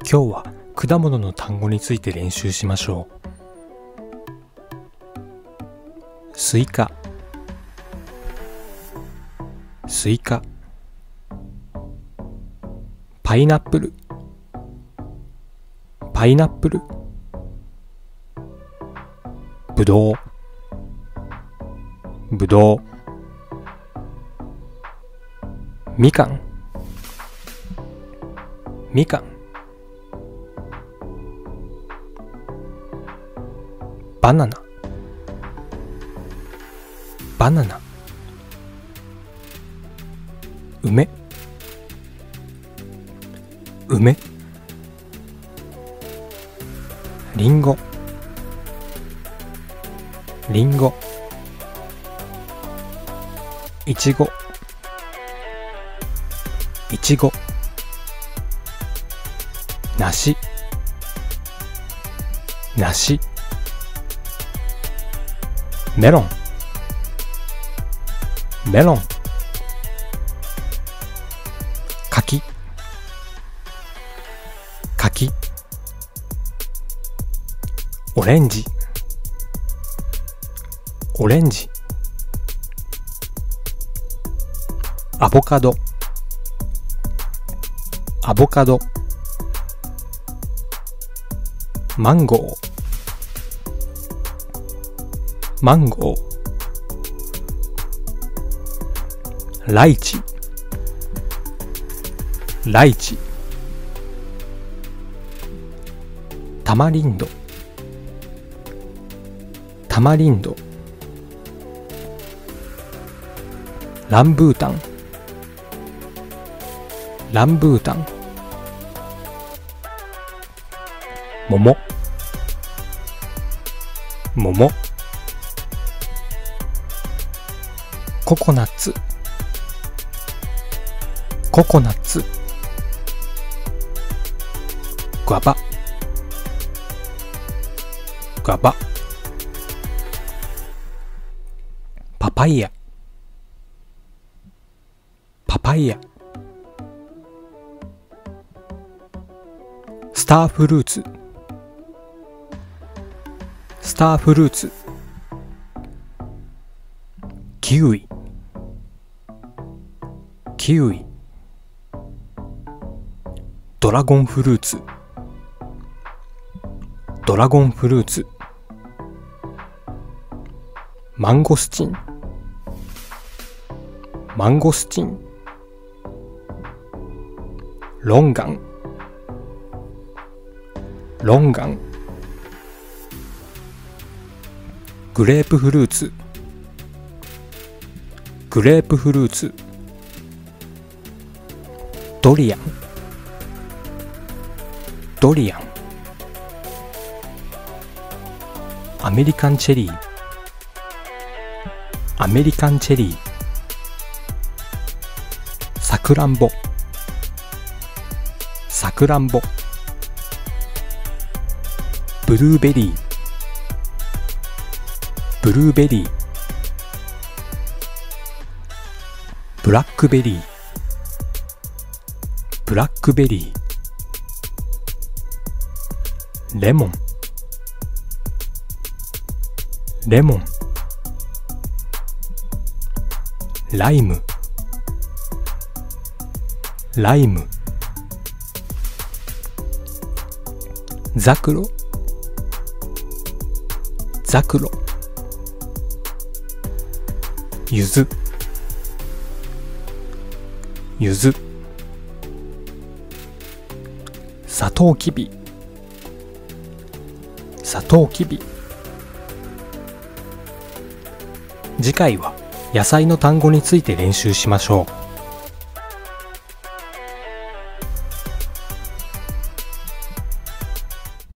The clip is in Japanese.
今日は果物の単語について練習しましょう。スイカ。スイカ。パイナップル。パイナップル。ぶどう。ぶどう。みかん。みかん。バナナ。バナナ。梅。梅。りんごりんごいちごいちご梨。梨。メロン。メロン。柿。柿。オレンジ。オレンジ。アボカド。アボカド。マンゴー。マンゴー。ライチ。ライチ。タマリンド。タマリンド。ランブータン。ランブータン。桃。桃。ココナッツ。ココナッツ。グアバ。グアバ。パパイヤ。パパイヤ。スターフルーツ。スターフルーツ。キウイ。キウイ。ドラゴンフルーツ。ドラゴンフルーツ。マンゴスチン。マンゴスチン。ロンガン。ロンガン。グレープフルーツ。グレープフルーツ。ドリアン。ドリアン。アメリカンチェリー。アメリカンチェリー。さくらんぼさくらんぼブルーベリー。ブルーベリー。ブラックベリー。ブラックベリー。レモン。レモン。ライム。ライム。ザクロ。ザクロ。ゆずゆずサトウキビ。サトウキビ。次回は野菜の単語について練習しましょう。